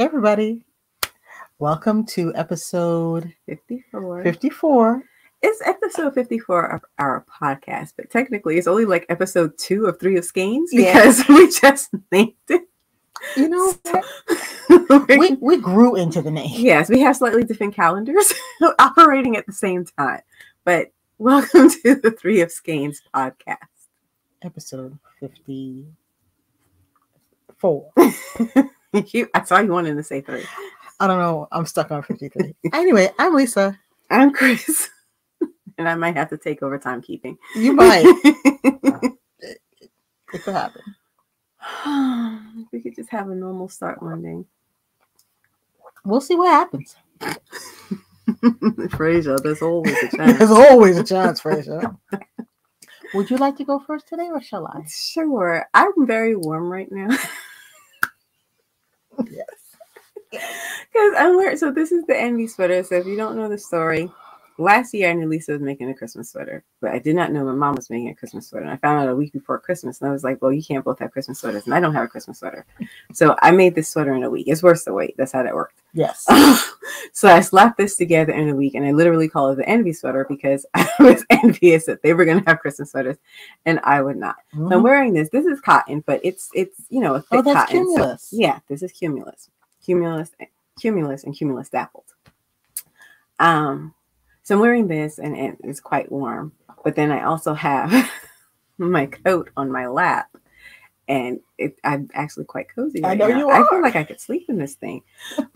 Hey, everybody. Welcome to episode 54. 54. It's episode 54 of our podcast, but technically it's only like episode two of Three of Skeins Yeah. because we just named it. You know, So- we, we grew into the name. yes, we have slightly different calendars operating at the same time. But welcome to the Three of Skeins podcast. Episode 54. You, I saw you wanted to say three. I don't know. I'm stuck on 53. anyway, I'm Lisa. I'm Cryss, and I might have to take over timekeeping. You might. it could happen. we could just have a normal start one day. We'll see what happens. Fraser, there's always a chance. There's always a chance, Fraser. Would you like to go first today or shall I? Sure. I'm very warm right now. Yes. Because I'm wearing, so this is the Envy sweater. So if you don't know the story, last year I knew Lisa was making a Christmas sweater, but I did not know my mom was making a Christmas sweater. And I found out a week before Christmas, and I was like, well, you can't both have Christmas sweaters, and I don't have a Christmas sweater. So I made this sweater in a week. It's worth the wait. That's how that worked. Yes. so I slapped this together in a week, and I literally call it the Envy sweater because I was envious that they were going to have Christmas sweaters, and I would not. So I'm Mhm. wearing this. This is cotton, but it's it's you know a thick Oh, that's cotton. so- Cumulus. yeah, this is cumulus, cumulus, cumulus, and cumulus dappled. Um, so I'm wearing this, and it is quite warm. But then I also have my coat on my lap, and it, I'm actually quite cozy. I right know now. you I feel like I could sleep in this thing.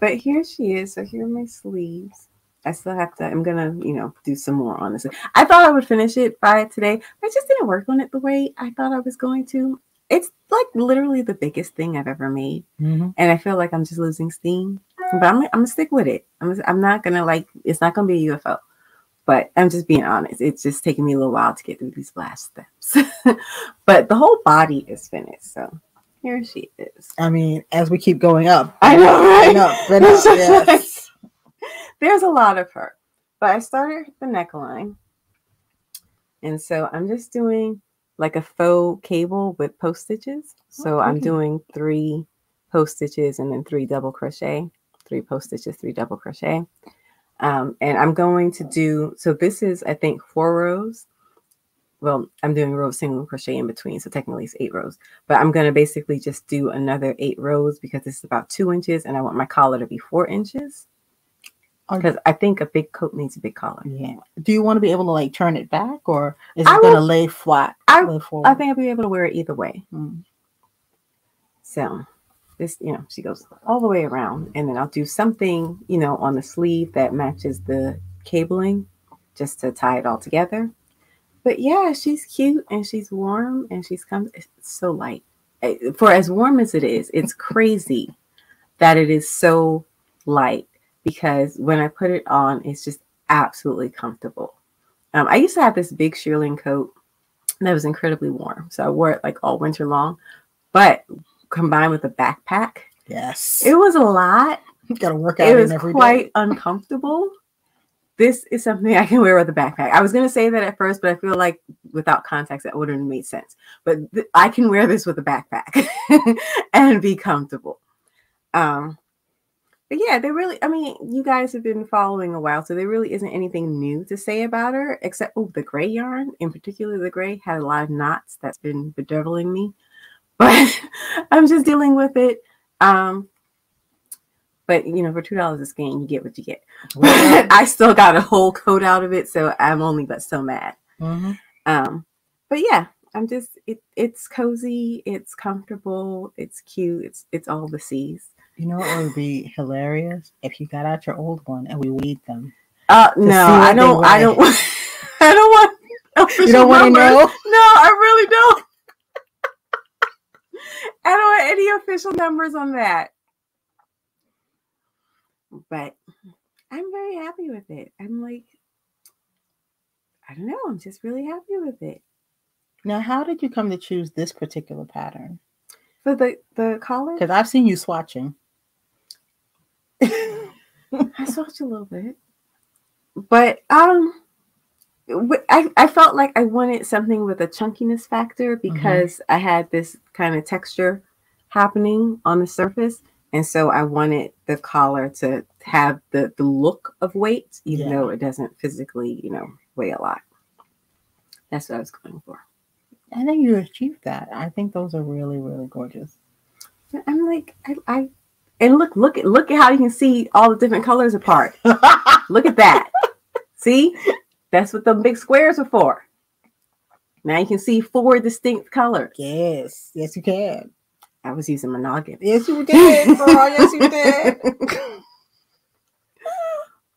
but here she is. So here are my sleeves. I still have to. I'm gonna, you know, do some more on this. I thought I would finish it by today. I just didn't work on it the way I thought I was going to. It's like literally the biggest thing I've ever made, Mhm. and I feel like I'm just losing steam. But I'm, I'm gonna stick with it. I'm, I'm not gonna like. It's not gonna be a UFO. But I'm just being honest. It's just taking me a little while to get through these last steps. but the whole body is finished. So here she is. I mean, as we keep going up, I know, right? I know. But It's no, just there's a lot of her. But I started the neckline. And so I'm just doing like a faux cable with post stitches. So Oh, I'm doing three post stitches and then three double crochet, three post stitches, three double crochet. Um, and I'm going to do so this is I think four rows. Well, I'm doing row single crochet in between, so technically it's eight rows. But I'm gonna basically just do another eight rows because this is about two inches, and I want my collar to be four inches because I think a big coat needs a big collar. Yeah. Do you want to be able to like turn it back or is it going to lay flat? I-? I think I'll be able to wear it either way. Mm. So this, you know, she goes all the way around, and then I'll do something, you know, on the sleeve that matches the cabling, just to tie it all together. But yeah, she's cute and she's warm and she's come. So light Eh, for as warm as it is. It's crazy that it is so light because when I put it on, it's just absolutely comfortable. Um, I used to have this big shearling coat that was incredibly warm, so I wore it like all winter long. But combined with a backpack, Yes. it was a lot. you got to work out It in was every day. quite uncomfortable. This is something I can wear with a backpack. I was going to say that at first, but I feel like without context, that wouldn't have made sense. But I can wear this with a backpack and be comfortable. Um, but yeah, there really, I mean, you guys have been following a while, so there really isn't anything new to say about her, except, oh, the gray yarn, in particular, the gray had a lot of knots that's been bedeviling me. But I'm just dealing with it. Um, but you know, for two dollars a skein, you get what you get. I still got a whole coat out of it, so I'm only but so mad. mhm. Um, but yeah, I'm just it, it's cozy, it's comfortable, it's cute, it's it's all the C's. You know it would be hilarious if you got out your old one and we weed them. Uh no, I don't I don't I don't want You don't want to know? No, I really don't. I don't want any official numbers on that. But I'm very happy with it. I'm like, I don't know. I'm just really happy with it. Now, how did you come to choose this particular pattern? For the the collar, Because I've seen you swatching. I swatched a little bit, but um, I I felt like I wanted something with a chunkiness factor because I had this kind of texture happening on the surface. And so I wanted the collar to have the, the look of weight, even Yeah. though it doesn't physically, you know, weigh a lot. That's what I was going for. I think you achieved that. I think those are really, really gorgeous. I'm like, I, I and look, look at look at how you can see all the different colors apart. Look at that. see? That's what the big squares are for. Now you can see four distinct colors. yes, yes, you can. I was using monogamy. Yes, you did, girl. Yes, you did.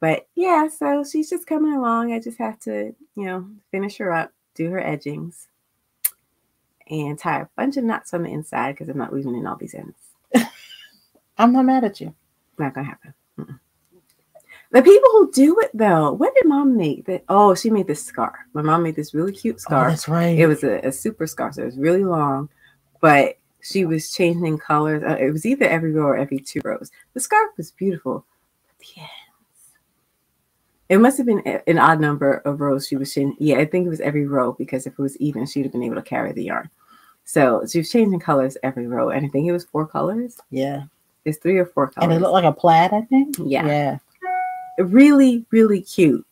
But yeah, so she's just coming along. I just have to, you know, finish her up, do her edgings, and tie a bunch of knots on the inside because I'm not weaving in all these ends. I'm not mad at you. Not gonna happen. The people who do it though, what did mom make? That oh, she made this scarf. My mom made this really cute Oh, scarf. that's right. it was a, a super scarf, so it was really long, but she was changing colors. Uh, it was either every row or every two rows. The scarf was beautiful, but the ends. It must have been a- an odd number of rows she was changing. Yeah, I think it was every row because if it was even, she'd have been able to carry the yarn. So she was changing colors every row, and I think it was four colors. yeah. It's three or four colors. And it looked like a plaid, I think. Yeah. Yeah. Really, really cute.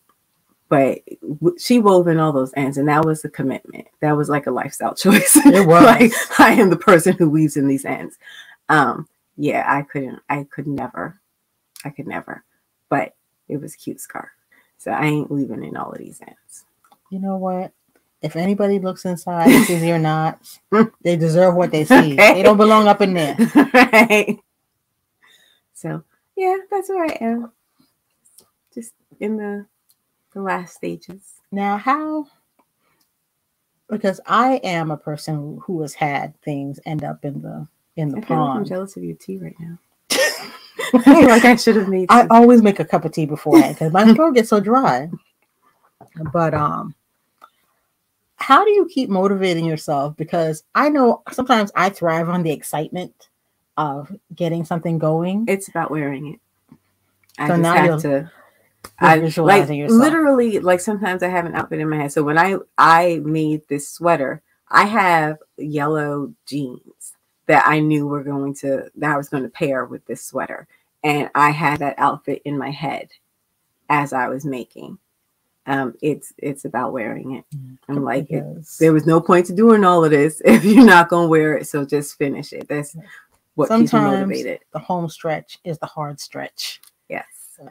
But she wove in all those ends, and that was a commitment. That was like a lifestyle choice. It was. like I am the person who weaves in these ends. Um, yeah, I couldn't. I could never. I could never. But it was a cute scarf, so I ain't weaving in all of these ends. You know what? If anybody looks inside and sees your knots, they deserve what they see. Okay. They don't belong up in there. right. So yeah, that's where I am. Just in the the last stages. Now, how? Because I am a person who has had things end up in the in the I feel like I'm pond. jealous of your tea right now. I feel like I should have made. I always make a cup of tea beforehand because my throat gets so dry. But um, how do you keep motivating yourself? Because I know sometimes I thrive on the excitement of getting something going. it's about wearing it. I So now have to. I like yourself. literally like sometimes I have an outfit in my head. So when I I made this sweater, I have yellow jeans that I knew were going to that I was going to pair with this sweater, and I had that outfit in my head as I was making. Um, it's it's about wearing it. I'm like it, there was no point to doing all of this if you're not gonna wear it. So just finish it. That's what keeps me Sometimes- motivated. the home stretch is the hard stretch. Yes. Yeah.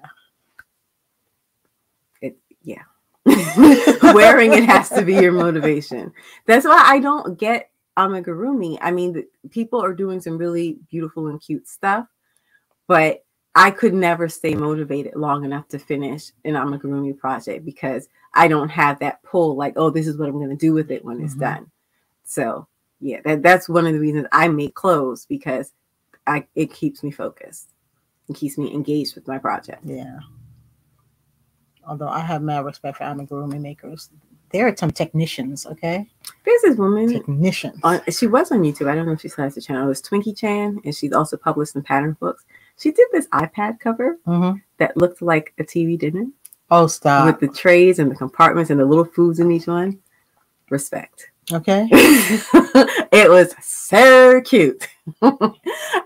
Yeah. Wearing it has to be your motivation. That's why I don't get amigurumi. I mean, the, people are doing some really beautiful and cute stuff, but I could never stay motivated long enough to finish an amigurumi project because I don't have that pull. Like, oh, this is what I'm going to do with it when it's Mhm. done. So yeah, that, that's one of the reasons I make clothes because I it keeps me focused. It keeps me engaged with my project. Yeah. Although I have mad respect for amigurumi makers. There are some technicians, okay? There's this woman Technicians. she was on YouTube. I don't know if she still has a channel. It was Twinkie Chan, and she's also published some pattern books. She did this iPad cover Mhm. that looked like a TV dinner Oh, stop. with the trays and the compartments and the little foods in each one. Respect. okay. it was so cute. and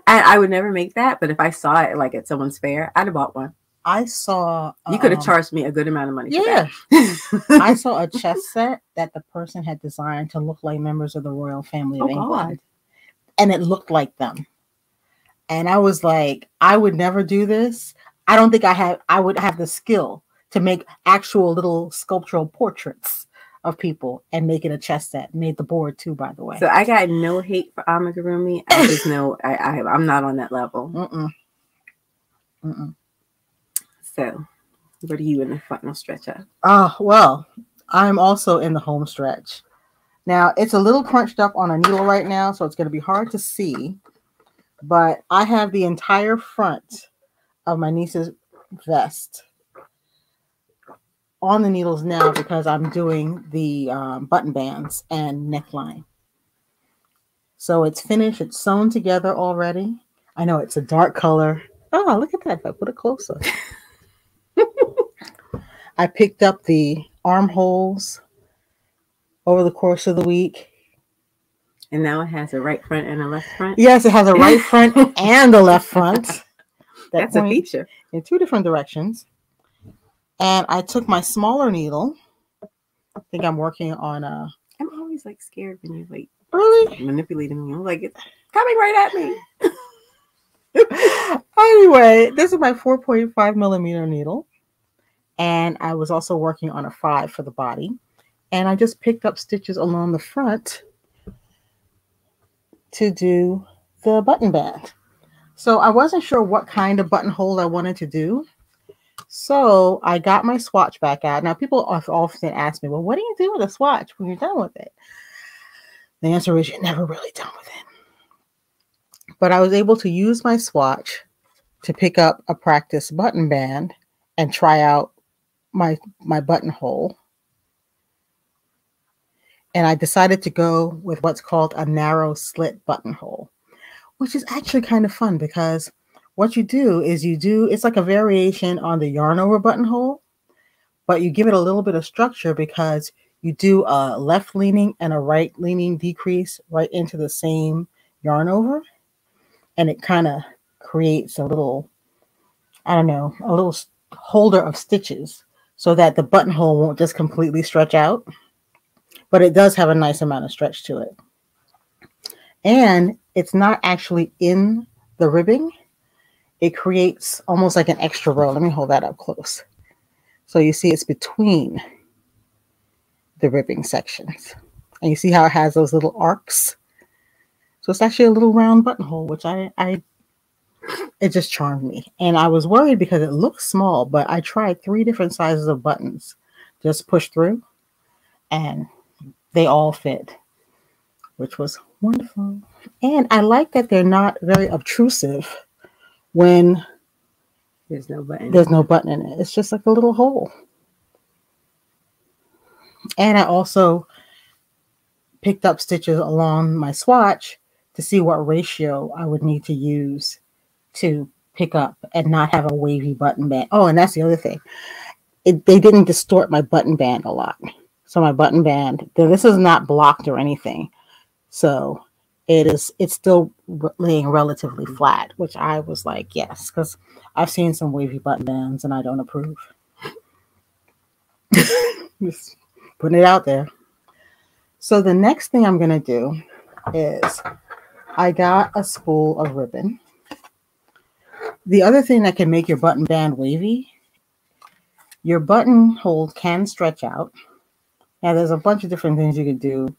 I would never make that, but if I saw it like at someone's fair, I'd have bought one. I saw. You could have um, charged me a good amount of money. for Yeah. that. I saw a chess set that the person had designed to look like members of the royal family of Oh, England. God. And it looked like them. And I was like, I would never do this. I don't think I have I would have the skill to make actual little sculptural portraits of people and make it a chess set. Made the board too, by the way. So I got no hate for amigurumi. I just know I, I I'm not on that level. Mm-mm. Mm-mm. So, what are you in the final stretch of? Oh, well, I'm also in the home stretch. Now, it's a little crunched up on a needle right now, so it's going to be hard to see. But I have the entire front of my niece's vest on the needles now because I'm doing the um, button bands and neckline. So it's finished, it's sewn together already. I know it's a dark color. Oh, look at that. If I put it closer. I picked up the armholes over the course of the week. And now it has a right front and a left front. Yes, it has a right front and a left front. that That's a feature. in two different directions. And I took my smaller needle. I think I'm working on a I'm always like scared when you're like really manipulating me. I'm like it's coming right at me. anyway, this is my 4.5 millimeter needle. And I was also working on a five for the body. And I just picked up stitches along the front to do the button band. So I wasn't sure what kind of buttonhole I wanted to do. So I got my swatch back out. Now, people often ask me, well, what do you do with a swatch when you're done with it? The answer is you're never really done with it. But I was able to use my swatch to pick up a practice button band and try out my my buttonhole. And I decided to go with what's called a narrow slit buttonhole, which is actually kind of fun because what you do is you do it's like a variation on the yarn over buttonhole, but you give it a little bit of structure because you do a left leaning and a right leaning decrease right into the same yarn over, and it kind of creates a little, I don't know, a little holder of stitches so that the buttonhole won't just completely stretch out, but it does have a nice amount of stretch to it. And it's not actually in the ribbing. It creates almost like an extra row. Let me hold that up close. So you see it's between the ribbing sections. And you see how it has those little arcs? So it's actually a little round buttonhole, which I, I it just charmed me. And I was worried because it looks small, but I tried three different sizes of buttons, just push through, and they all fit, which was wonderful. And I like that they're not very obtrusive when There's no button. there's no button in it. It's just like a little hole. And I also picked up stitches along my swatch to see what ratio I would need to use to pick up and not have a wavy button band. Oh, and that's the other thing. It, they didn't distort my button band a lot. So my button band, this is not blocked or anything. So it is it's still laying relatively flat, which I was like, yes, because I've seen some wavy button bands and I don't approve. Just putting it out there. So the next thing I'm gonna do is I got a spool of ribbon. The other thing that can make your button band wavy, your buttonhole can stretch out. Now there's a bunch of different things you could do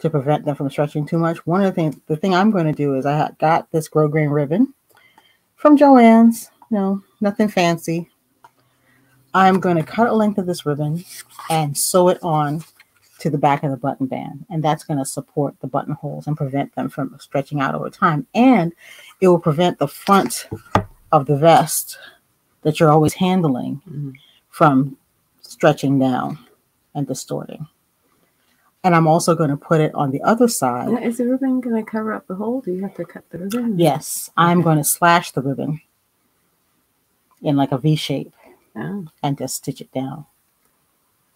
to prevent them from stretching too much. One of the things, the thing I'm going to do is I got this grosgrain ribbon from Joann's. You know, nothing fancy. I'm going to cut a length of this ribbon and sew it on to the back of the button band, and that's going to support the buttonholes and prevent them from stretching out over time. And it will prevent the front of the vest that you're always handling Mhm. from stretching down and distorting. And I'm also going to put it on the other side. Now, Is the ribbon going to cover up the hole? Do you have to cut the ribbon? Yes, I'm going to slash the ribbon in like a V shape Oh, and just stitch it down.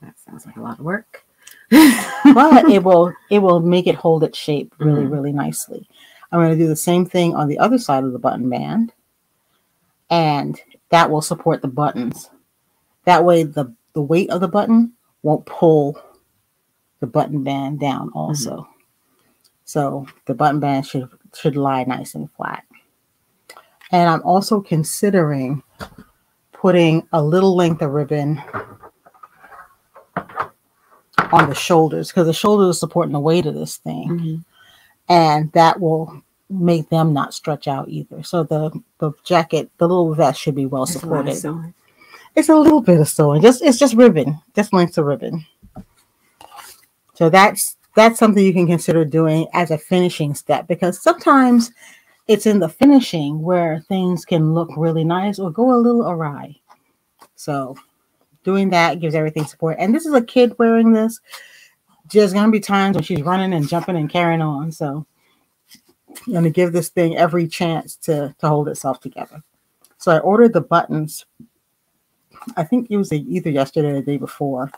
that sounds like a lot of work. But it will it will make it hold its shape really Mhm. really nicely. I'm going to do the same thing on the other side of the button band, and that will support the buttons. That way, the the weight of the button won't pull the button band down. Also, so the button band should should lie nice and flat. And I'm also considering putting a little length of ribbon on the shoulders because the shoulders are supporting the weight of this thing Mhm. and that will make them not stretch out either. So the the jacket, the little vest should be well That's a supported. sewing. It's a little bit of sewing. Just it's just ribbon, just lengths of ribbon. So that's that's something you can consider doing as a finishing step because sometimes it's in the finishing where things can look really nice or go a little awry. So doing that gives everything support. And this is a kid wearing this. There's gonna be times when she's running and jumping and carrying on. So I'm gonna give this thing every chance to to hold itself together. So I ordered the buttons I think it was either yesterday or the day before.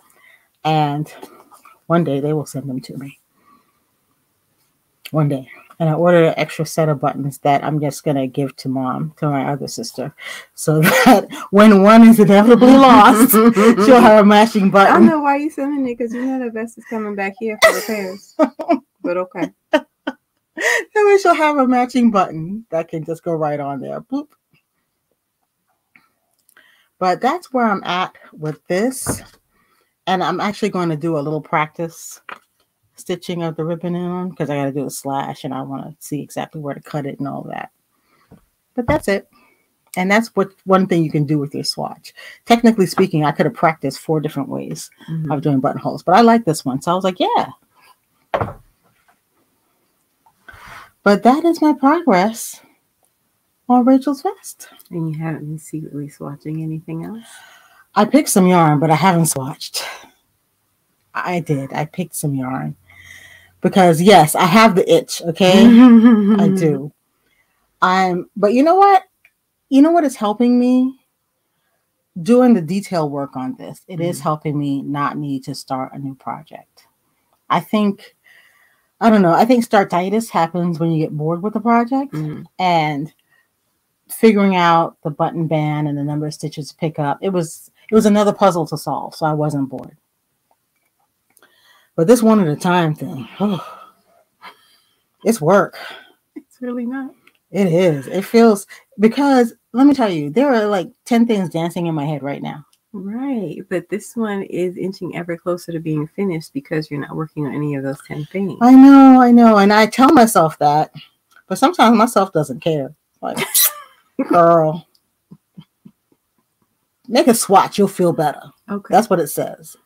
And one day they will send them to me. one day. And I ordered an extra set of buttons that I'm just gonna give to mom, to my other sister, so that when one is inevitably lost, she'll have a matching button. I don't know why you're sending it because you know the vest is coming back here for repairs. but okay. That we she'll have a matching button that can just go right on there. Boop. But that's where I'm at with this. And I'm actually going to do a little practice stitching of the ribbon on because I got to do a slash and I want to see exactly where to cut it and all that. But that's it. And that's what one thing you can do with your swatch. Technically speaking, I could have practiced four different ways Mhm. of doing buttonholes, but I like this one. So I was like, yeah. But that is my progress on Rachael's vest. And you haven't been secretly swatching anything else? I picked some yarn, but I haven't swatched. I did. I picked some yarn because yes, I have the itch. Okay, I do. I'm, but you know what? You know what is helping me? Doing the detail work on this. It is Mhm. helping me not need to start a new project. I think, I don't know. I think startitis happens when you get bored with the project Mhm. and figuring out the button band and the number of stitches to pick up. It was it was another puzzle to solve, so I wasn't bored. But this one at a time thing, it's work. It's really not. It is. It feels because let me tell you, there are like 10 things dancing in my head right now. Right. But this one is inching ever closer to being finished because you're not working on any of those 10 things. I know, I know. And I tell myself that, but sometimes myself doesn't care. Like, girl, make a swatch, you'll feel better. Okay. That's what it says.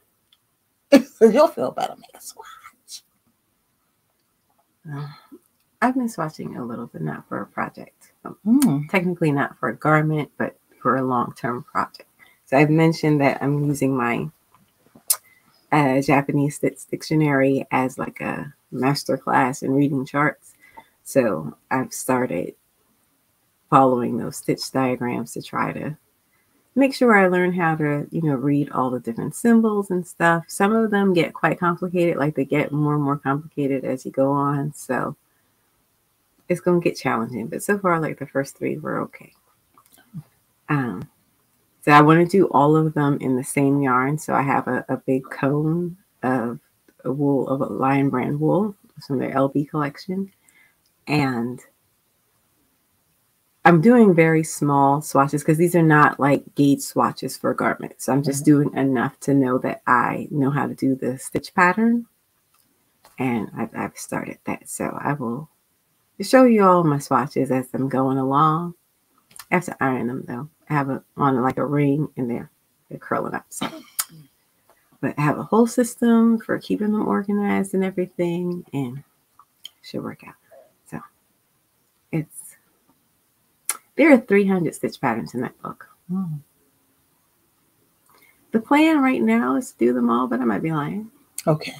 you'll feel better, make a swatch. I've been swatching a little, but not for a project. Mm, Technically, not for a garment, but for a long term project. I've mentioned that I'm using my uh, Japanese Stitch Dictionary as like a master class in reading charts. So I've started following those stitch diagrams to try to make sure I learn how to, you know, read all the different symbols and stuff. Some of them get quite complicated, like they get more and more complicated as you go on. So it's going to get challenging, but so far, like the first three were okay. Um, so I want to do all of them in the same yarn. So I have a, a big cone of a wool of a lion brand wool from their LB collection. And I'm doing very small swatches because these are not like gauge swatches for garments. So I'm just mm-hmm. doing enough to know that I know how to do the stitch pattern. And I've, I've started that. So I will show you all my swatches as I'm going along. I have to iron them though. Have it on like a ring and they're they're curling up. So but I have a whole system for keeping them organized and everything and should work out. So it's there are 300 stitch patterns in that book. mm. The plan right now is to do them all, but I might be lying. Okay.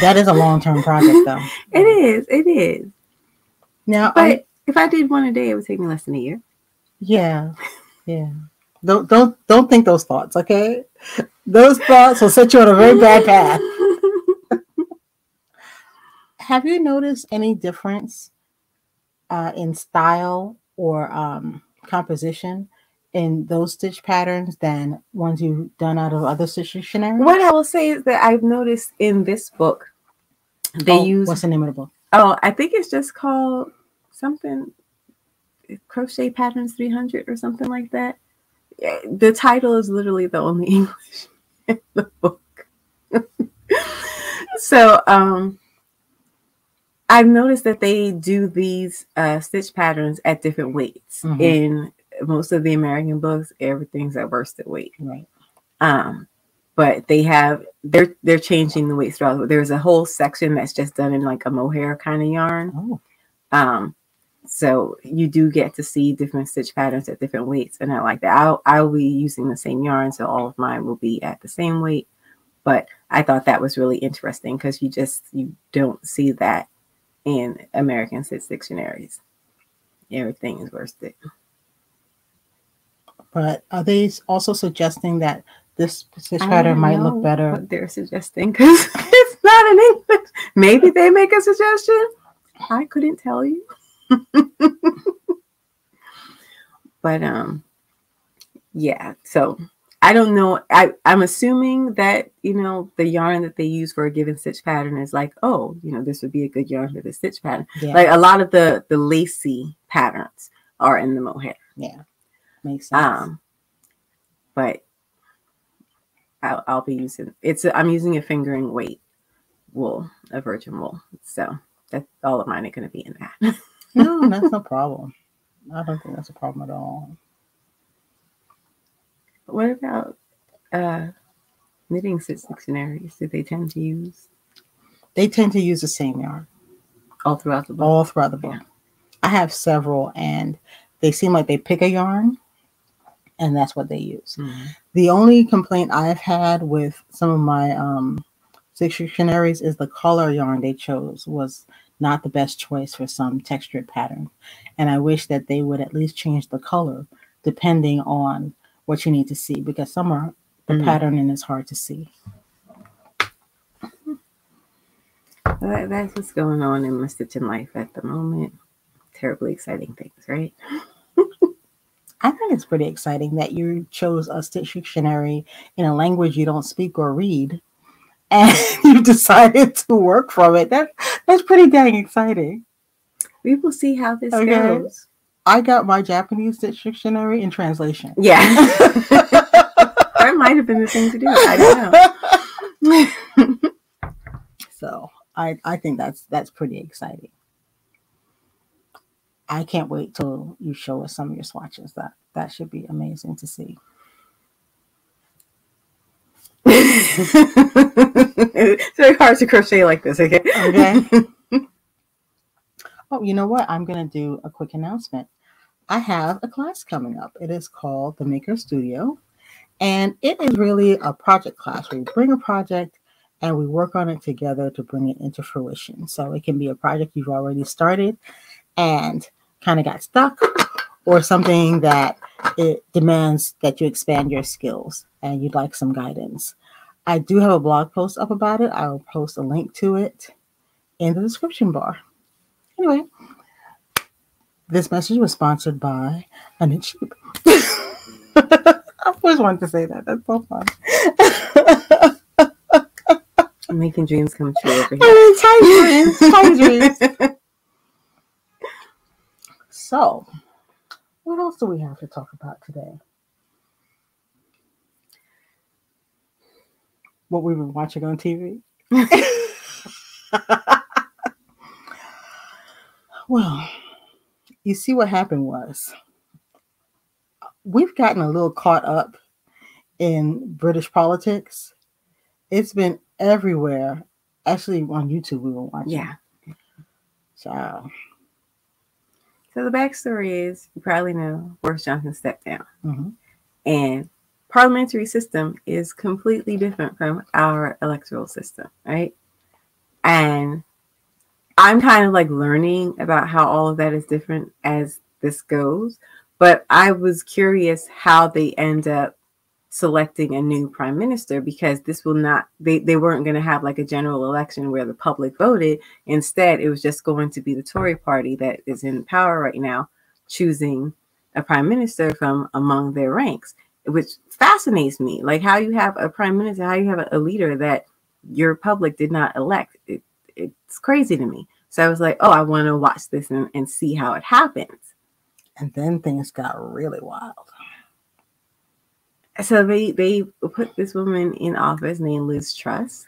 That is a long term project, though. It is, it is. Now, But I, if I did one a day, it would take me less than a year. yeah, yeah. Don't don't don't think those thoughts, okay? Those thoughts will set you on a very bad path. Have you noticed any difference uh, in style or um, composition in those stitch patterns than ones you've done out of other stitch dictionaries? What I will say is that I've noticed in this book, they Oh, use what's the name of the book? oh, I think it's just called something crochet patterns 300 or something like that. The title is literally the only English in the book. so um I've noticed that they do these uh, stitch patterns at different weights. Mhm. In most of the American books, everything's at worsted weight. Right. Um, but they have they're they're changing the weights throughout. There's a whole section that's just done in like a mohair kind of yarn. Oh, Um, so you do get to see different stitch patterns at different weights, and I like that. I'll I'll be using the same yarn, so all of mine will be at the same weight. But I thought that was really interesting because you just you don't see that in American Stitch dictionaries. Everything is worsted. but are they also suggesting that this stitch pattern might look better? What they're suggesting because it's not in English. Maybe they make a suggestion. I couldn't tell you. but um yeah, so I don't know. I, I'm assuming that, you know, the yarn that they use for a given stitch pattern is like, oh, you know, this would be a good yarn for this stitch pattern. Yeah. Like a lot of the the lacy patterns are in the mohair. yeah. Makes sense. Um, but I'll, I'll be using it's I'm using a fingering weight wool, a virgin wool. So that's all of mine are going to be in that. no, that's no problem. I don't think that's a problem at all. what about uh knitting dictionaries? Do they tend to use They tend to use the same yarn all throughout the book? all throughout the book. Yeah. I have several, and they seem like they pick a yarn, and that's what they use. Mhm. The only complaint I've had with some of my um dictionaries is the color yarn they chose was not the best choice for some textured pattern. And I wish that they would at least change the color depending on what you need to see because some are the Mhm. patterning is hard to see. Well, that's what's going on in my stitching life at the moment. Terribly exciting things, right? I think it's pretty exciting that you chose a stitch dictionary in a language you don't speak or read, and you decided to work from it. That that's pretty dang exciting. We will see how this Okay. goes. I got my Japanese dictionary in translation. Yeah. that might have been the thing to do. I don't know. so I I think that's that's pretty exciting. I can't wait till you show us some of your swatches. That that should be amazing to see. it's very hard to crochet like this, okay? Okay. Oh, you know what? I'm going to do a quick announcement. I have a class coming up. It is called the Maker Studio, and it is really a project class where we bring a project and we work on it together to bring it into fruition. So it can be a project you've already started and kind of got stuck, or something that it demands that you expand your skills and you'd like some guidance. I do have a blog post up about it. I will post a link to it in the description bar. Anyway, this message was sponsored by A Knit Sheep. I always wanted to say that. That's so fun. I'm making dreams come true over here. I mean, tiny dreams, tiny dreams. So, what else do we have to talk about today? What we've been watching on TV? well, you see, what happened was we've gotten a little caught up in British politics. It's been everywhere. Actually, on YouTube, we were watching. Yeah. So, So the backstory is you probably know Boris Johnson stepped down. mhm. And parliamentary system is completely different from our electoral system, right? And I'm kind of like learning about how all of that is different as this goes. But I was curious how they end up selecting a new prime minister because this will not they, they weren't going to have like a general election where the public voted. Instead it was just going to be the tory party that is in power right now choosing a prime minister from among their ranks which fascinates me. Like how you have a prime minister how you have a, leader that your public did not elect it, it's crazy to me. So i was like oh i want to watch this and, and see how it happens. And then things got really wild. So they they put this woman in office named Liz Truss.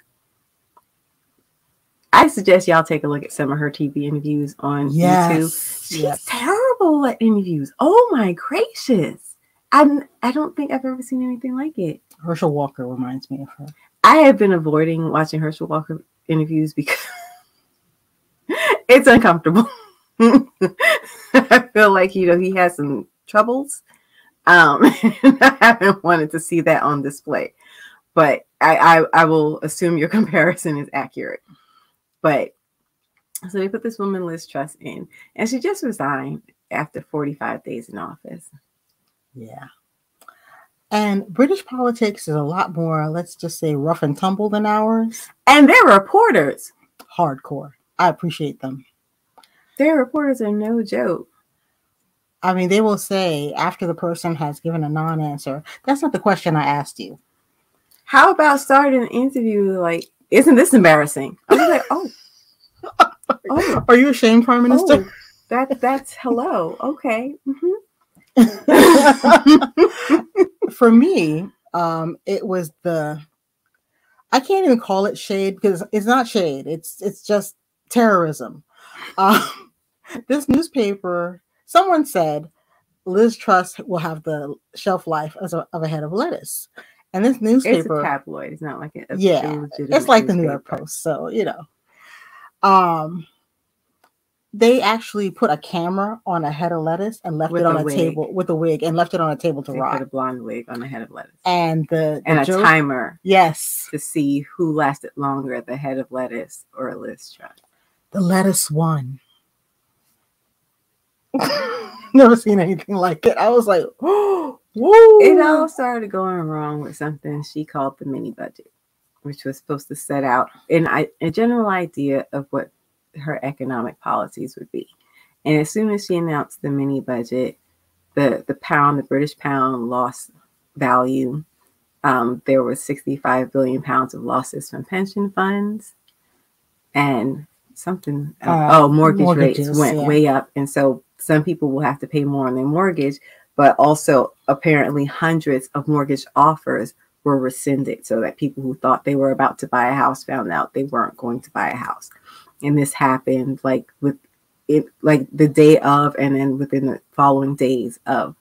I suggest y'all take a look at some of her TV interviews on YouTube. She's yes. terrible at interviews. Oh my gracious! I I don't think I've ever seen anything like it. Herschel Walker reminds me of her. I have been avoiding watching Herschel Walker interviews because it's uncomfortable. I feel like you know he has some troubles. Um, I haven't wanted to see that on display, but I, I I will assume your comparison is accurate. But so they put this woman Liz Truss in, and she just resigned after 45 days in office. Yeah. And British politics is a lot more, let's just say, rough and tumble than ours. And they're reporters. hardcore. I appreciate them. Their reporters are no joke. I mean, they will say after the person has given a non answer, that's not the question I asked you. How about starting an interview like, isn't this embarrassing? I was like, oh. oh. Are you ashamed, Prime Minister? Oh, that, that's hello. Okay. Mm-hmm. For me, um, it was the I can't even call it shade because it's not shade. It's it's just terrorism. Um, this newspaper, someone said Liz Truss will have the shelf life as a, of a head of lettuce, and this newspaper, it's a tabloid. It's not like a, a yeah, it's like the New York Post. So you know, um, they actually put a camera on a head of lettuce and left with it on a, a table with a wig and left it on a table to they rot. Put a blonde wig on a head of lettuce and the, the and joke, a timer. Yes, to see who lasted longer, the head of lettuce or a Liz Truss. The lettuce won. Never seen anything like it. I was like, oh, woo. It all started going wrong with something she called the mini budget, which was supposed to set out an, a general idea of what her economic policies would be. And as soon as she announced the mini budget, the, the pound, the British pound lost value. Um, there was 65 billion pounds of losses from pension funds and something, uh, uh, oh, mortgage rates went yeah. way up. And so some people will have to pay more on their mortgage, but also apparently hundreds of mortgage offers were rescinded so that people who thought they were about to buy a house found out they weren't going to buy a house. And this happened like with it like the day of and then within the following days of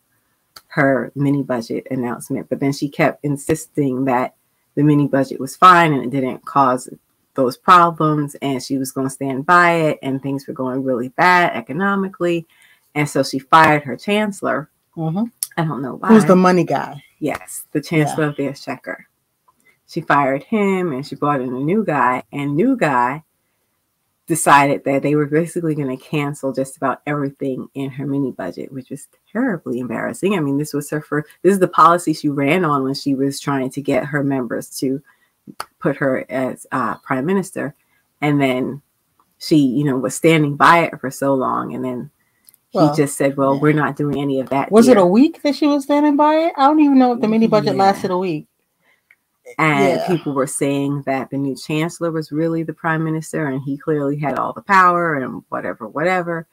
her mini budget announcement. But then she kept insisting that the mini budget was fine and it didn't cause those problems and she was going to stand by it and things were going really bad economically and so she fired her chancellor mm-hmm. i don't know why who's the money guy yes the chancellor yeah. of the exchequer she fired him and she brought in a new guy and new guy decided that they were basically going to cancel just about everything in her mini budget, which was terribly embarrassing. I mean, this was her first, this is the policy she ran on when she was trying to get her members to put her as uh, prime minister. And then she, you know, was standing by it for so long. And then well, he just said, well, yeah. we're not doing any of that. Was here. it a week that she was standing by it? I don't even know if the mini budget yeah. lasted a week and yeah. people were saying that the new chancellor was really the prime minister and he clearly had all the power and whatever whatever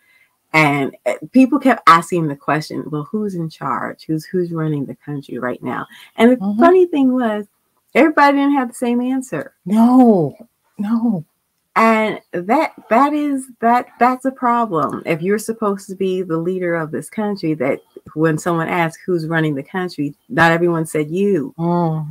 and eh, people kept asking the question well who's in charge who's who's running the country right now and the mm-hmm. funny thing was everybody didn't have the same answer no no and that that is that that's a problem if you're supposed to be the leader of this country that when someone asks who's running the country not everyone said you mm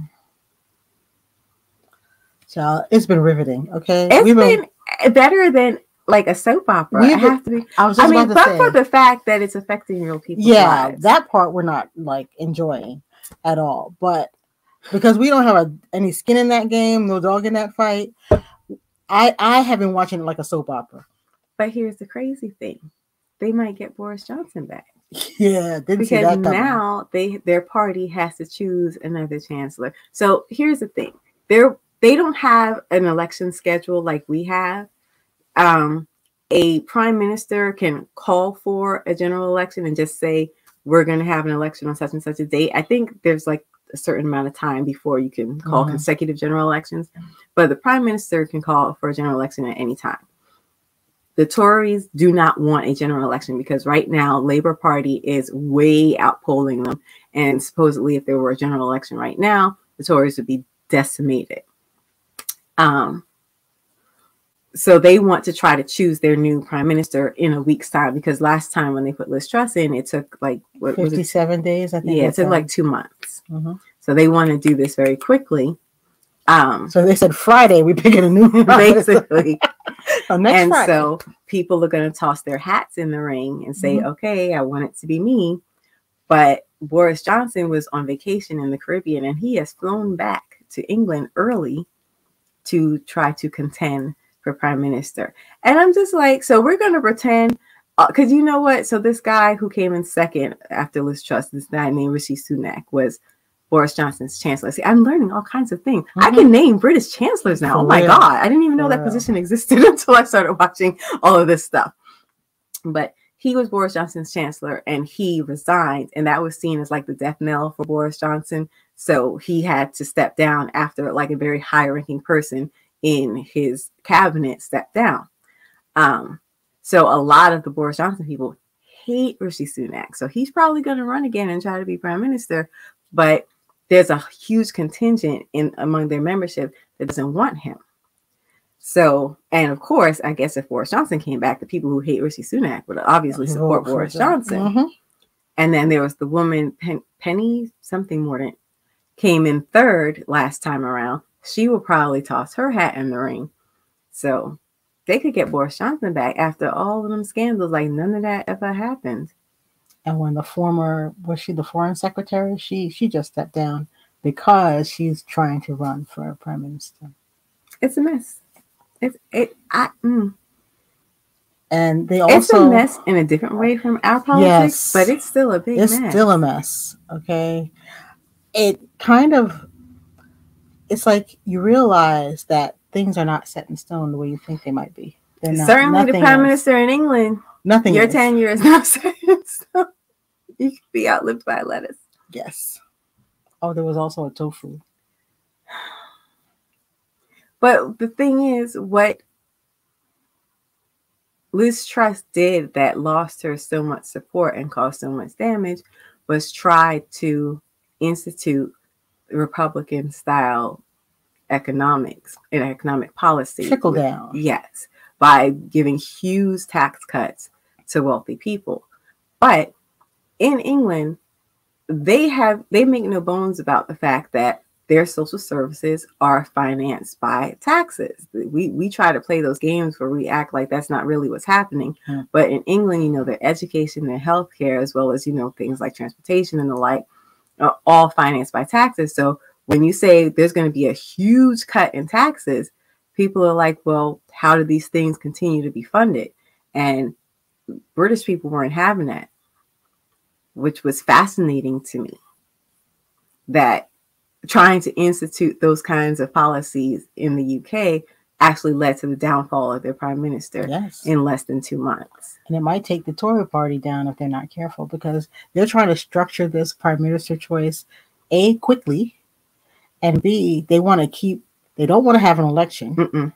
Child, it's been riveting. Okay, it's We've been, been better than like a soap opera. I have to be. I was. I mean, but say, for the fact that it's affecting real people. Yeah, lives. that part we're not like enjoying at all. But because we don't have a, any skin in that game, no dog in that fight, I I have been watching it like a soap opera. But here's the crazy thing: they might get Boris Johnson back. Yeah, because now they their party has to choose another chancellor. So here's the thing: they're they don't have an election schedule like we have. Um, a prime minister can call for a general election and just say, we're going to have an election on such and such a date. I think there's like a certain amount of time before you can call mm-hmm. consecutive general elections, but the prime minister can call for a general election at any time. The Tories do not want a general election because right now Labor Party is way outpolling them, and supposedly if there were a general election right now, the Tories would be decimated. Um, so they want to try to choose their new prime minister in a week's time because last time when they put Liz Truss in, it took like what 57 days, I think. Yeah, it took like two months. Mm-hmm. So they want to do this very quickly. Um, so they said Friday we pick a new basically. and Friday. so people are going to toss their hats in the ring and say, mm-hmm. "Okay, I want it to be me." But Boris Johnson was on vacation in the Caribbean and he has flown back to England early to try to contend for prime minister. And I'm just like, so we're going to pretend, because uh, you know what? So this guy who came in second after Liz Truss, this guy named Rishi Sunak, was Boris Johnson's chancellor. See, I'm learning all kinds of things. I Mhm. can name British chancellors now. For oh my real. God. I didn't even know For that real. position existed until I started watching all of this stuff. But he was Boris Johnson's chancellor and he resigned. And that was seen as like the death knell for Boris Johnson. So he had to step down after like a very high ranking person in his cabinet stepped down. Um, so a lot of the Boris Johnson people hate Rishi Sunak. So he's probably going to run again and try to be prime minister. But there's a huge contingent in among their membership that doesn't want him. So, and of course, I guess if Boris Johnson came back, the people who hate Rishi Sunak would obviously support for Boris. Johnson. Mhm. And then there was the woman Pen- Penny something Mordaunt came in third last time around. She will probably toss her hat in the ring. So they could get Boris Johnson back after all of them scandals. Like none of that ever happened. And when the former was she the foreign secretary, she she just stepped down because she's trying to run for prime minister. It's a mess. It's it. I, mm. And they also it's a mess in a different way from our politics, Yes. but it's still a big it's mess. still a mess. Okay. It kind of it's like you realize that things are not set in stone the way you think they might be. They're not. Certainly, the prime is. minister in England, Nothing. your is. tenure is not set in stone. You could be outlived by lettuce. Yes. Oh, there was also a tofu. But the thing is, what Liz Truss did that lost her so much support and caused so much damage was try to institute Republican style economics and economic policy. Trickle with- down. Yes, by giving huge tax cuts to wealthy people. But in England, they have they make no bones about the fact that their social services are financed by taxes. We we try to play those games where we act like that's not really what's happening. Hmm. But in England, you know, their education, their healthcare, as well as you know things like transportation and the like, are all financed by taxes. So when you say there's going to be a huge cut in taxes, people are like, well, how do these things continue to be funded? And British people weren't having that, which was fascinating to me. That trying to institute those kinds of policies in the UK actually led to the downfall of their prime minister Yes. in less than two months. and it might take the Tory party down if they're not careful because they're trying to structure this prime minister choice a quickly and b they want to keep they don't want to have an election Mm-mm.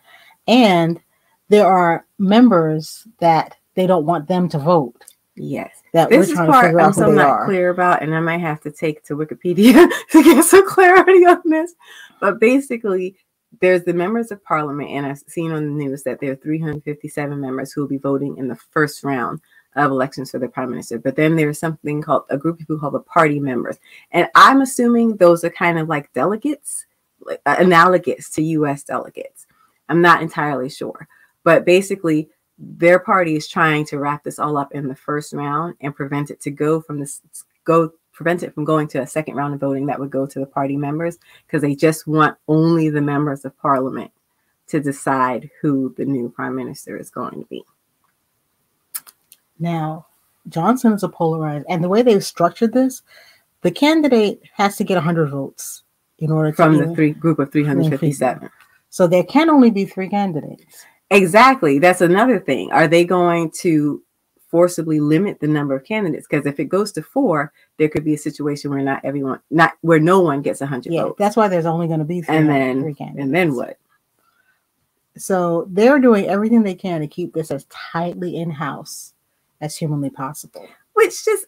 and there are members that they don't want them to vote Yes. that This is part I'm still not are clear about, and I might have to take to Wikipedia to get some clarity on this. But basically, there's the members of parliament, and I've seen on the news that there are 357 members who will be voting in the first round of elections for the prime minister. But then there's something called a group of people called the party members, and I'm assuming those are kind of like delegates, like, uh, analogous to U.S. delegates. I'm not entirely sure, but basically their party is trying to wrap this all up in the first round and prevent it to go from this go prevent it from going to a second round of voting that would go to the party members because they just want only the members of parliament to decide who the new prime minister is going to be. now johnson is a polarized and the way they've structured this the candidate has to get 100 votes in order From to the three group of 357. so there can only be three candidates Exactly. That's another thing. Are they going to forcibly limit the number of candidates? Because if it goes to four, there could be a situation where not everyone, not where no one gets a 100 yeah votes. that's why there's only going to be three, And then- three candidates And then what? So they're doing everything they can to keep this as tightly in house as humanly possible. Which just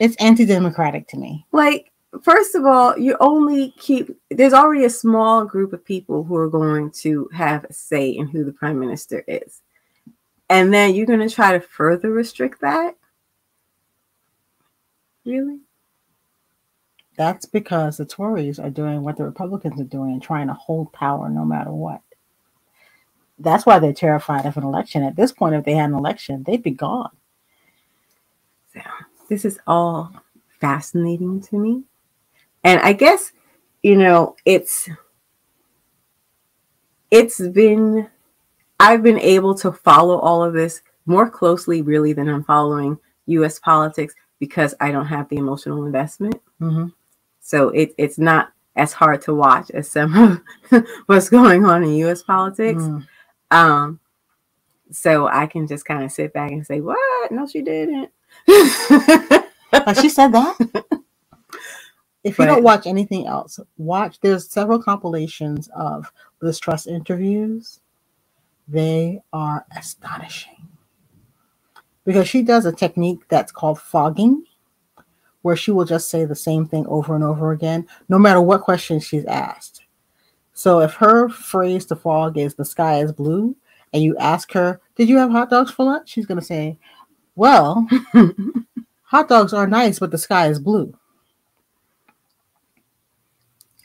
It's anti democratic to me. like first of all you only keep there's already a small group of people who are going to have a say in who the prime minister is and then you're going to try to further restrict that really That's because the Tories are doing what the Republicans are doing and trying to hold power no matter what. That's why they're terrified of an election. At this point, if they had an election, they'd be gone. so this is all fascinating to me and i guess you know it's it's been i've been able to follow all of this more closely really than i'm following us politics because i don't have the emotional investment hmm So it, it's not as hard to watch as some of what's going on in US politics. Mm. Um, so I can just kind of sit back and say, What? No, she didn't. Like she said that. If you But- don't watch anything else, watch. There's several compilations of Liz Truss interviews. They are astonishing because she does a technique that's called fogging, where she will just say the same thing over and over again, no matter what question she's asked. So if her phrase to fog is "the sky is blue," and you ask her, "Did you have hot dogs for lunch?" she's going to say, "Well." hot dogs are nice, but the sky is blue.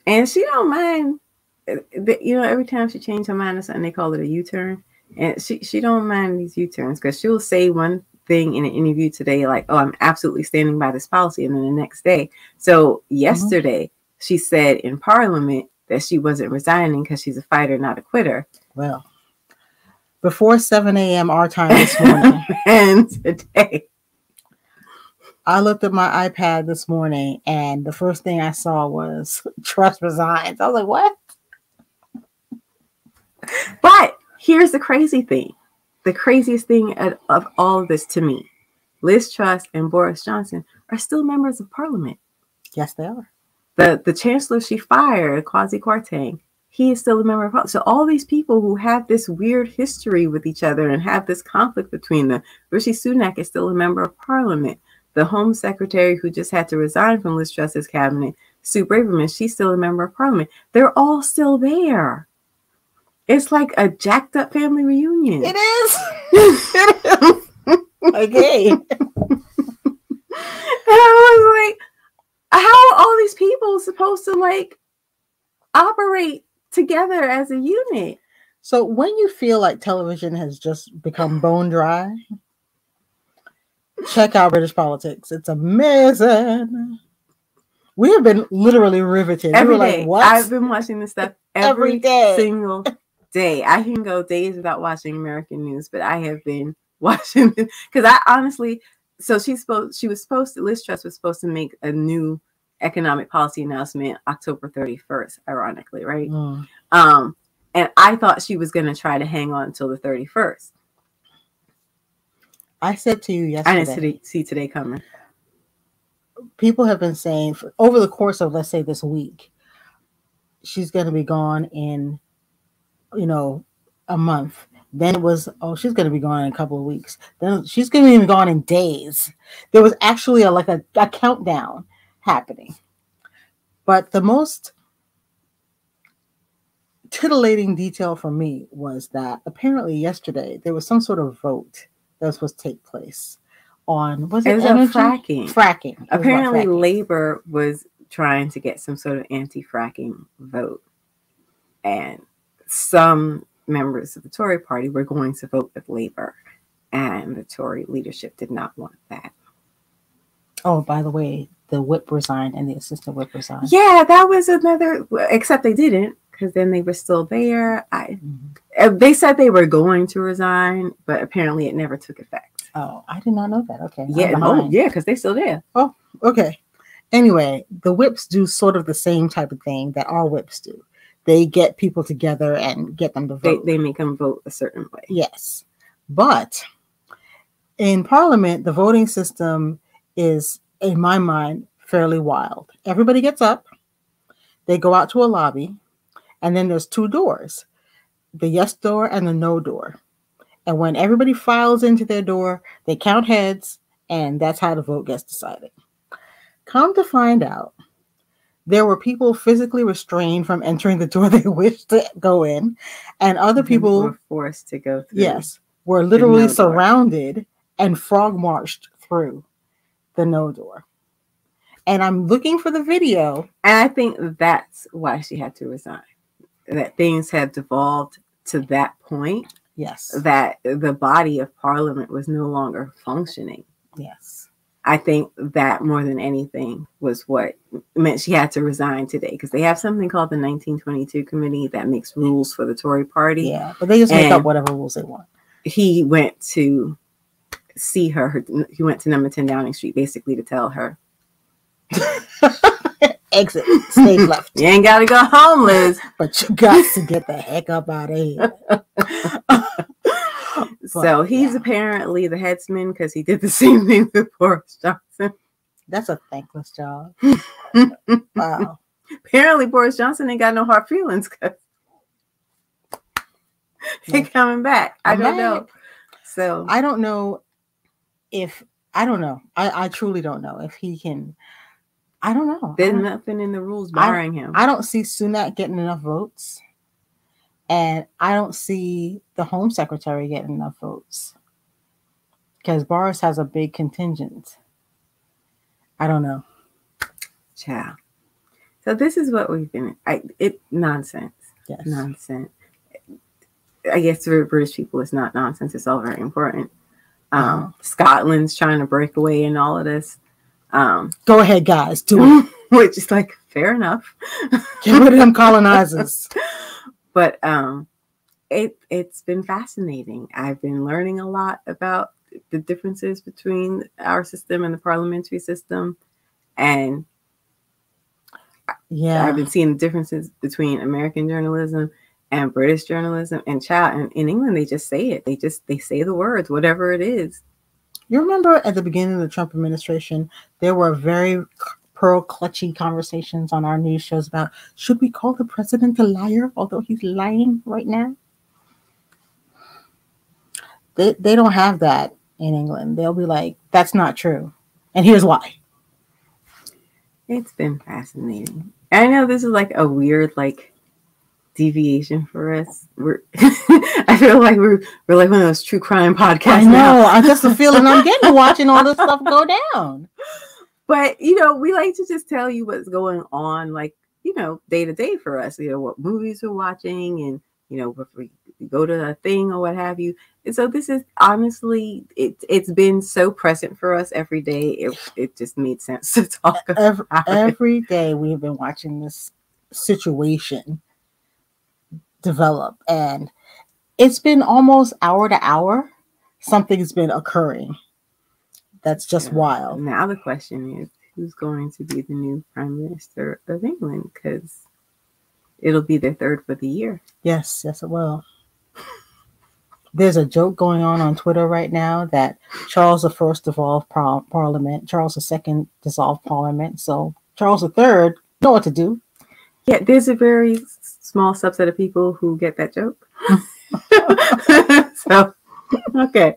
and she don't mind uh, you know every time she changes her mind or something they call it a u-turn and she, she don't mind these u-turns because she'll say one thing in an interview today like oh i'm absolutely standing by this policy and then the next day so mm-hmm. yesterday she said in parliament that she wasn't resigning because she's a fighter not a quitter Well, before 7 a.m. our time this morning, and today I looked at my iPad this morning and the first thing I saw was Truss resigns. I was like, what? But here's the crazy thing the craziest thing of, all of this to me Liz Truss and Boris Johnson are still members of parliament. Yes, they are. The, the chancellor she fired, Kwasi Kwarteng, he is still a member of parliament. So all these people who have this weird history with each other and have this conflict between them, Rishi Sunak is still a member of parliament. The Home Secretary who just had to resign from Liz Truss's cabinet, Sue Braverman, she's still a member of parliament. They're all still there. It's like a jacked up family reunion. It is. it is. okay. And I was like, how are all these people supposed to like operate together as a unit? So when you feel like television has just become bone dry, check out British politics. It's amazing. We have been literally riveted. Every we were day. like, what? I've been watching this stuff Every every, day. single day. I can go days without watching American news, but I have been watching because I honestly so she's supposed she was supposed to Liz Truss was supposed to make a new economic policy announcement October 31st, ironically, right? Mm. Um, and I thought she was gonna try to hang on until the 31st. I said to you yesterday. I didn't see, see today coming. people have been saying for, over the course of let's say this week she's going to be gone in you know a month. Then it was oh she's going to be gone in a couple of weeks. Then she's going to be gone in days. There was actually a like a, a countdown happening. But the most titillating detail for me was that apparently yesterday there was some sort of vote that was supposed to take place on was It it was fracking. fracking. It was Apparently, fracking. Labor was trying to get some sort of anti-fracking vote, and some members of the Tory party were going to vote with Labor, and the Tory leadership did not want that. Oh, by the way, the whip resigned and the assistant whip resigned. Yeah, that was another. Except they didn't, because then they were still there. I Mhm. uh, they said they were going to resign, but apparently it never took effect. Oh, I did not know that. Okay. Yeah, oh, yeah, because they still there. Oh, okay. Anyway, the whips do sort of the same type of thing that all whips do. They get people together and get them to They vote. they make them vote a certain way. yes. But in Parliament, the voting system is, in my mind, fairly wild. Everybody gets up, they go out to a lobby, and then there's two doors the yes door and the no door. And when everybody files into their door, they count heads, and that's how the vote gets decided. Come to find out, there were people physically restrained from entering the door they wished to go in, and other people, were forced to go through. yes, were literally no door. surrounded and frog marched through the no door. And I'm looking for the video. And I think that's why she had to resign. That things had devolved to that point Yes, that the body of parliament was no longer functioning. yes. I think that more than anything was what meant she had to resign today because they have something called the 1922 committee that makes rules for the Tory party. Yeah, but they just make up whatever rules they want. He went to see her, her. He went to number 10 Downing Street basically to tell her exit stage left. You ain't got to go homeless, But you got to get the heck up out of here. so he's yeah. apparently the headsman because he did the same thing with Boris Johnson. That's a thankless job. wow. Apparently, Boris Johnson ain't got no hard feelings because he Yeah. coming back. I don't know. So I don't know if I don't know. I, I truly don't know if he can. I don't know. There's don't- nothing in the rules I- barring him. I don't see Sunak getting enough votes, and I don't see the Home Secretary getting enough votes because Boris has a big contingent. I don't know. Child. So this is what we've been. I it nonsense. Yes. Nonsense. I guess for British people, it's not nonsense. It's all very important. Um, Uh-huh. Scotland's trying to break away in all of this, um, Go ahead, guys. Do it. which is like fair enough. Get rid of them colonizers. but um, it it's been fascinating. I've been learning a lot about the differences between our system and the parliamentary system, and Yeah. I've been seeing the differences between American journalism and British journalism. And child, and in England, they just say it. They just they say the words, whatever it is. You remember at the beginning of the Trump administration, there were very pearl clutchy conversations on our news shows about should we call the president a liar, although he's lying right now? They, they don't have that in England. They'll be like, that's not true. And here's why. It's been fascinating. I know this is like a weird like deviation for us. We're I feel like we're we're like one of those true crime podcasts I now. know. I just the feeling I'm getting watching all this stuff go down. But you know, we like to just tell you what's going on, like you know, day to day for us. You know, what movies we're watching, and you know, if we go to a thing or what have you. And so this is honestly, it it's been so present for us every day. It it just made sense to talk Every, every day we've been watching this situation develop and it's been almost hour to hour something's been occurring that's just Yeah. wild Now the question is, who's going to be the new prime minister of England? Because it'll be their third for the year. yes yes it will there's a joke going on on twitter right now that charles the first dissolved par- parliament charles the second dissolved parliament so charles the third know what to do Yeah, there's a very small subset of people who get that joke. so, okay.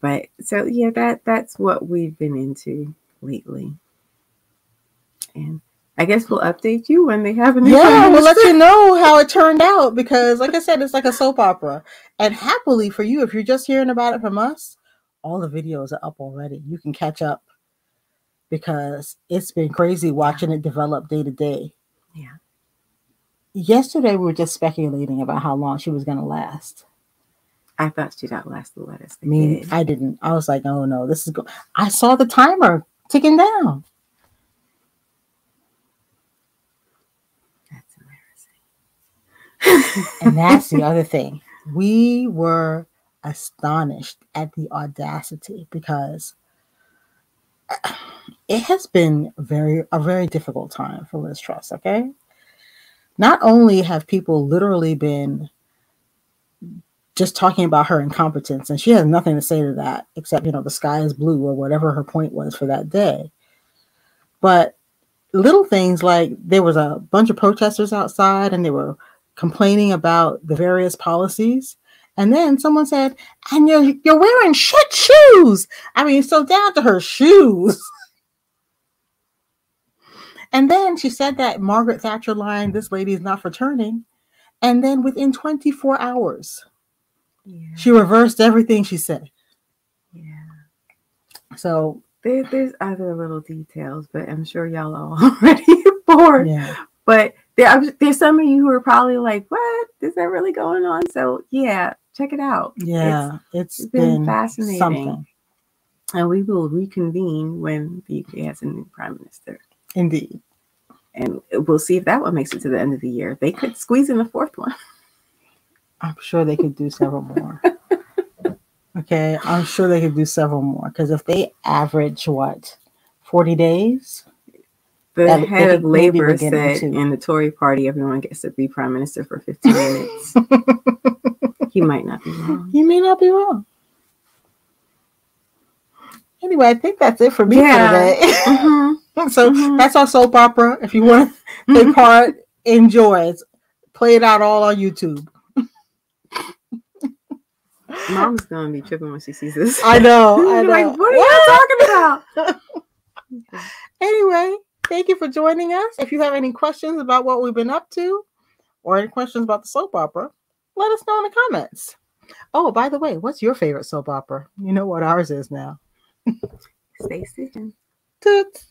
But so yeah, that that's what we've been into lately. And I guess we'll update you when they have a new yeah, we'll let you know how it turned out because, like I said, it's like a soap opera. And happily for you, if you're just hearing about it from us, all the videos are up already. You can catch up because it's been crazy watching it develop day to day. Yeah. Yesterday, we were just speculating about how long she was going to last. I thought she'd outlast the lettuce. I mean, I didn't. I was like, oh no, this is go. I saw the timer ticking down. That's embarrassing. And that's the other thing. We were astonished at the audacity because it has been very a very difficult time for Liz Truss, okay? Not only have people literally been just talking about her incompetence, and she has nothing to say to that except, you know, the sky is blue or whatever her point was for that day. But little things like there was a bunch of protesters outside and they were complaining about the various policies. And then someone said, and you're you're wearing shit shoes. I mean, so down to her shoes. and then she said that Margaret Thatcher line, this lady is not returning. And then within 24 hours, yeah. she reversed everything she said. yeah. So There, there's other little details, but I'm sure y'all are already bored. yeah. But there, there's some of you who are probably like, "What is that really going on?" So yeah, check it out. Yeah. it's it's been been fascinating. something. and we will reconvene when the UK has a new prime minister, Indeed. and we'll see if that one makes it to the end of the year. They could squeeze in a fourth one. I'm sure they could do several more. Okay, I'm sure they could do several more because if they average what 40 days, The That- head of labor said to- in the Tory party, everyone gets to be prime minister for 15 minutes. he might not be wrong. you may not be wrong. Anyway, I think that's it for me Yeah. for today. Mhm. so Mhm. that's our soap opera. If you want to take part, enjoy it. Play it out all on YouTube. Mom's gonna be tripping when she sees this. I know. I know. like, what are you talking about? Anyway, thank you for joining us. If you have any questions about what we've been up to or any questions about the soap opera, let us know in the comments. Oh, by the way, what's your favorite soap opera? You know what ours is now. Stay stitching. Toots.